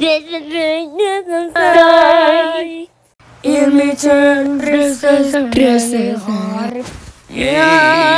I is hjärta reses, reses heart. Yeah.